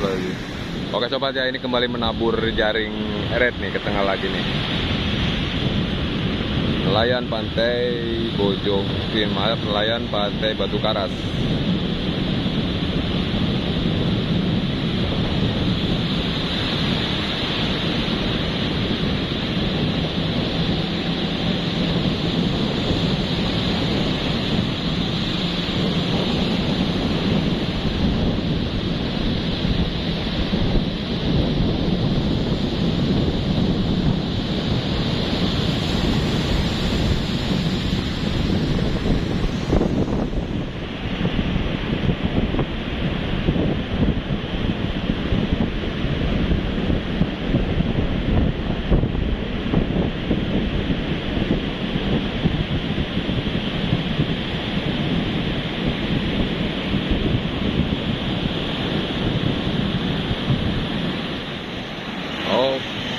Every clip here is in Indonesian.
lagi. Oke sobat ya, ini kembali menabur jaring red nih ke tengah lagi nih. Nelayan pantai Bojong, maaf nelayan pantai Batu Karas.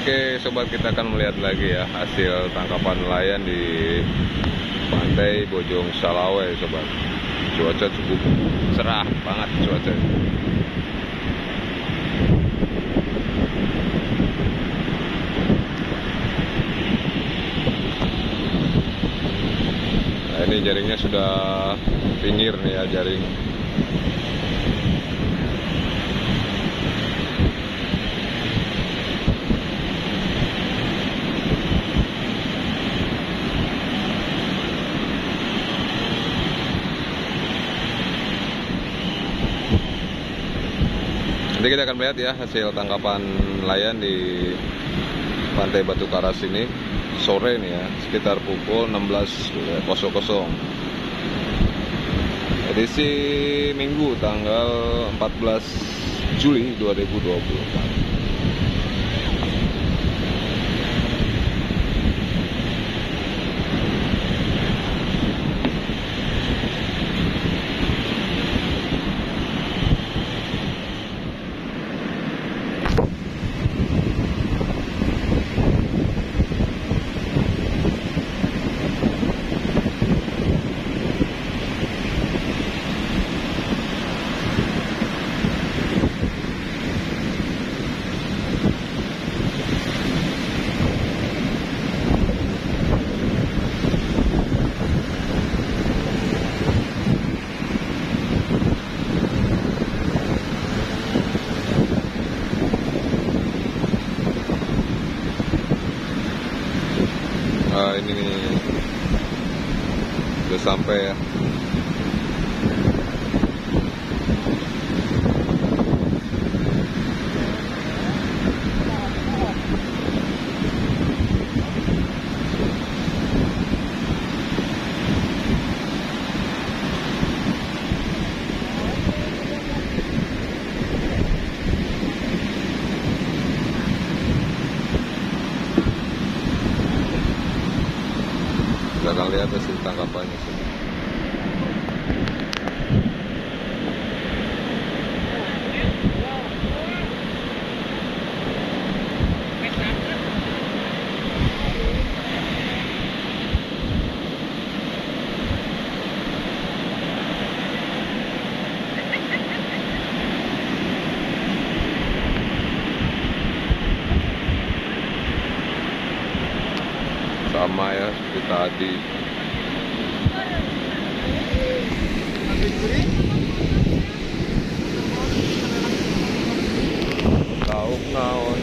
Oke sobat kita akan melihat lagi ya hasil tangkapan nelayan di pantai Bojong Salawai sobat cuaca cukup cerah banget cuaca. Nah ini jaringnya sudah pinggir nih ya jaring Nanti kita akan melihat ya hasil tangkapan nelayan di Pantai Batu Karas ini sore nih ya, sekitar pukul 16.00. Edisi Minggu tanggal 14 Juli 2024. Nah, ini nih udah sampai ya. Akan lihat hasil tangkapannya sih. Sama ya seperti tadi tahu naon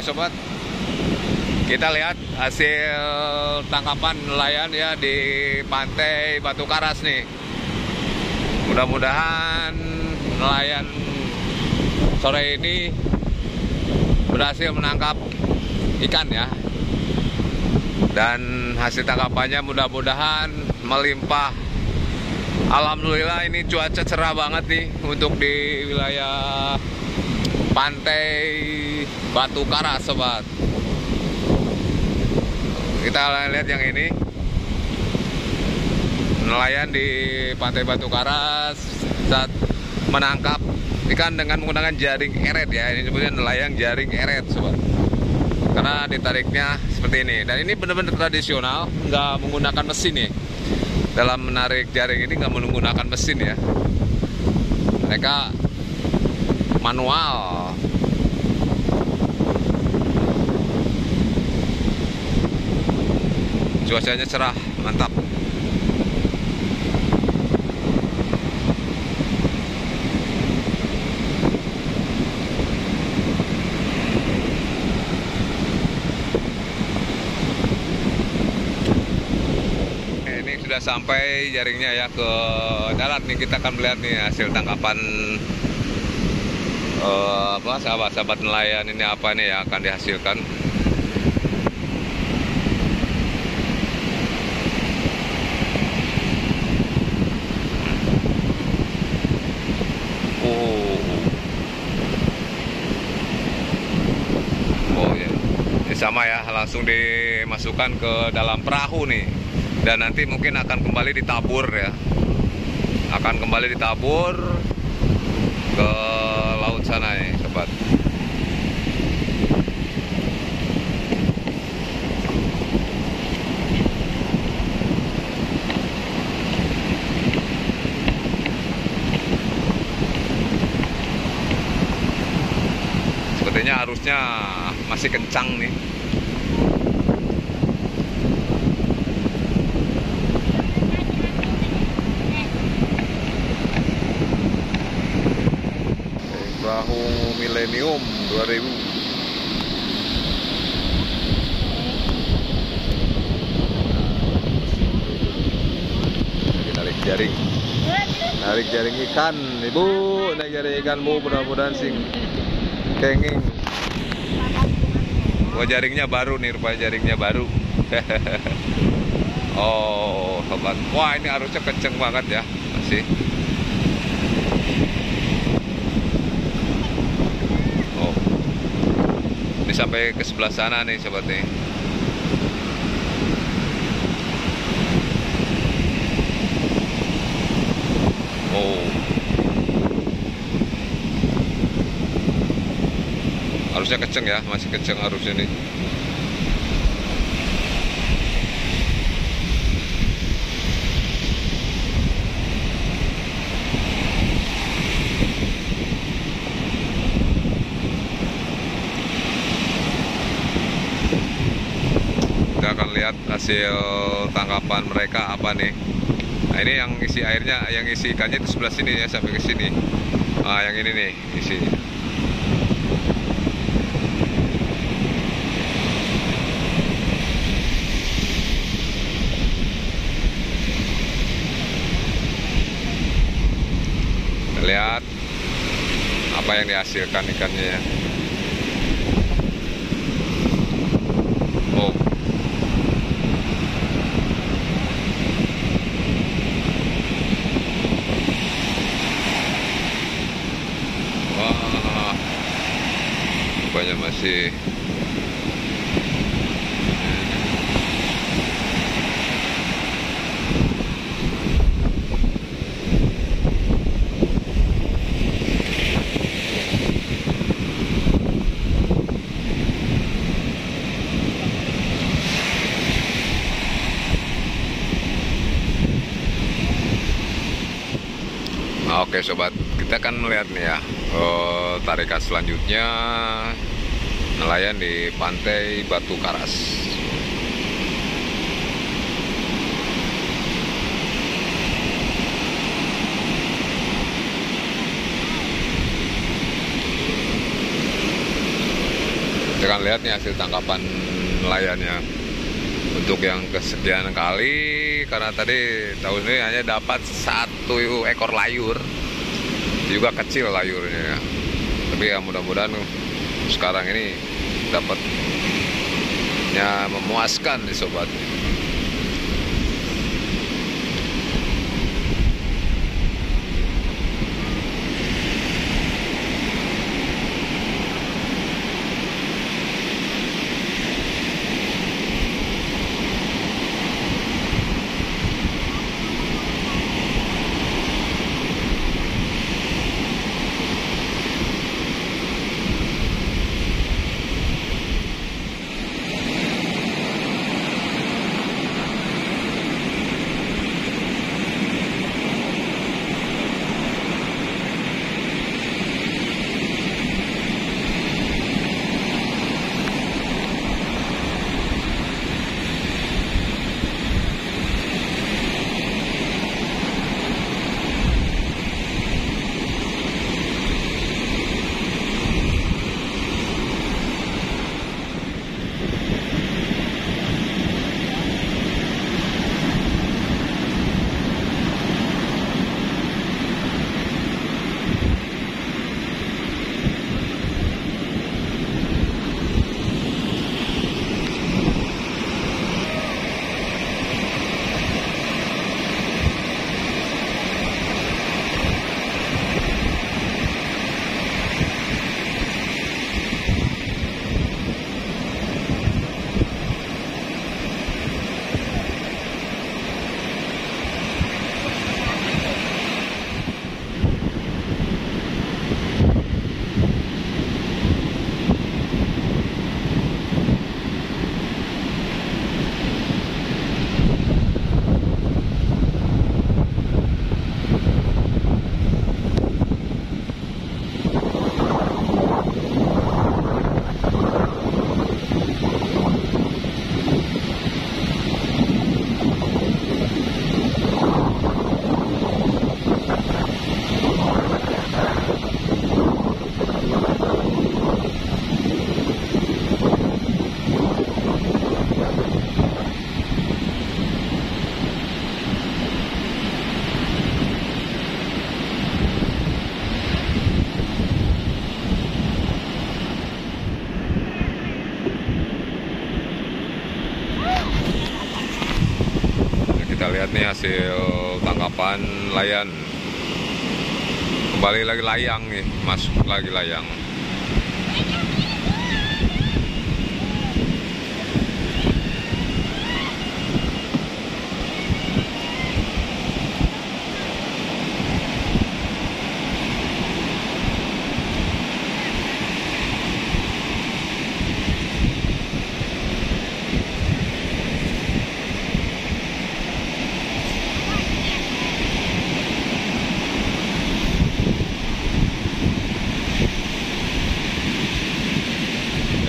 Oke sobat, kita lihat hasil tangkapan nelayan ya di pantai Batu Karas nih. Mudah-mudahan nelayan sore ini berhasil menangkap ikan ya. Dan hasil tangkapannya mudah-mudahan melimpah. Alhamdulillah ini cuaca cerah banget nih untuk di wilayah pantai Batu Karas sobat. Kita lihat yang ini. Nelayan di pantai Batu Karas saat menangkap ikan dengan menggunakan jaring eret ya. Ini sebutnya nelayan jaring eret sobat. Karena ditariknya seperti ini. Dan ini benar-benar tradisional nggak menggunakan mesin nih. Dalam menarik jaring ini nggak menggunakan mesin ya. Mereka manual cuacanya cerah mantap. Sudah sampai jaringnya ya ke darat nih. Kita akan melihat nih hasil tangkapan uh, apa sahabat-sahabat nelayan ini apa nih yang akan dihasilkan Oh. Oh ya. Ini sama ya, langsung dimasukkan ke dalam perahu nih. Dan nanti mungkin akan kembali ditabur ya. Akan kembali ditabur ke sana sobat. Sepertinya arusnya masih kencang nih. Perahu Millennium 2000. Lagi Narik jaring. Narik jaring ikan, Ibu. Narik jaring ikan, Bu. Mudah-mudahan sing kenging. Wah jaringnya baru nih, rupanya jaringnya baru. oh, sobat. Wah ini arusnya kenceng banget ya, masih. Oh, ini sampai ke sebelah sana nih, sobat nih. Oh. Harusnya kenceng ya, masih kenceng harusnya nih. Kita akan lihat hasil tangkapan mereka apa nih. Nah ini yang isi airnya, yang isi ikannya itu sebelah sini ya sampai ke sini. Ah yang ini nih isinya. Lihat apa yang dihasilkan ikannya ya. Oh. Wah. Nah, Oke sobat, kita akan melihat nih ya eh, tarikan selanjutnya nelayan di pantai Batu Karas. Kita akan lihat nih hasil tangkapan nelayannya untuk yang kesekian kali karena tadi tahun ini hanya dapat satu ekor layur juga kecil layurnya ya. tapi ya mudah-mudahan sekarang ini dapatnya memuaskan nih sobat hasil tangkapan layan. Kembali lagi layang nih masuk lagi layang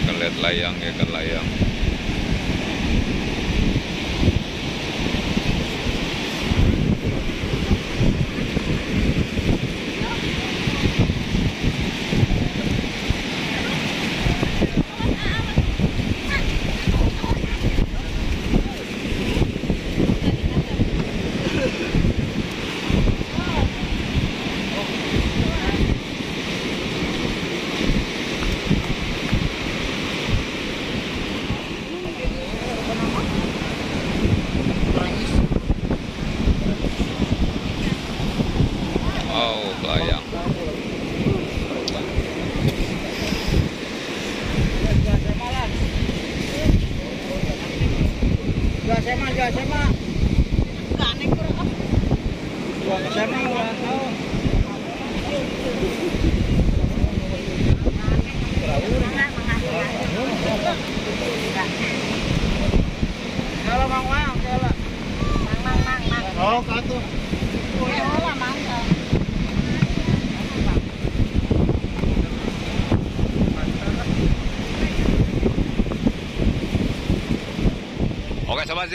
akan lihat layang ya kan layang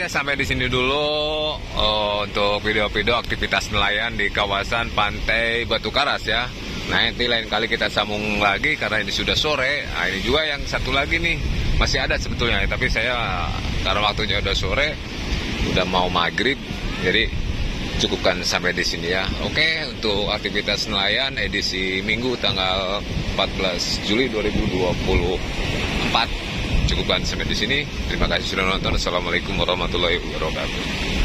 sampai di sini dulu eh, untuk video-video aktivitas nelayan di kawasan Pantai Batu Karas ya. Nah nanti lain kali kita sambung lagi karena ini sudah sore. Nah ini juga yang satu lagi nih masih ada sebetulnya, tapi saya karena waktunya udah sore, udah mau maghrib, jadi cukupkan sampai di sini ya. Oke untuk aktivitas nelayan edisi Minggu tanggal 14 Juli 2024 cukupkan sampai di sini. Terima kasih sudah nonton. Assalamualaikum warahmatullahi wabarakatuh.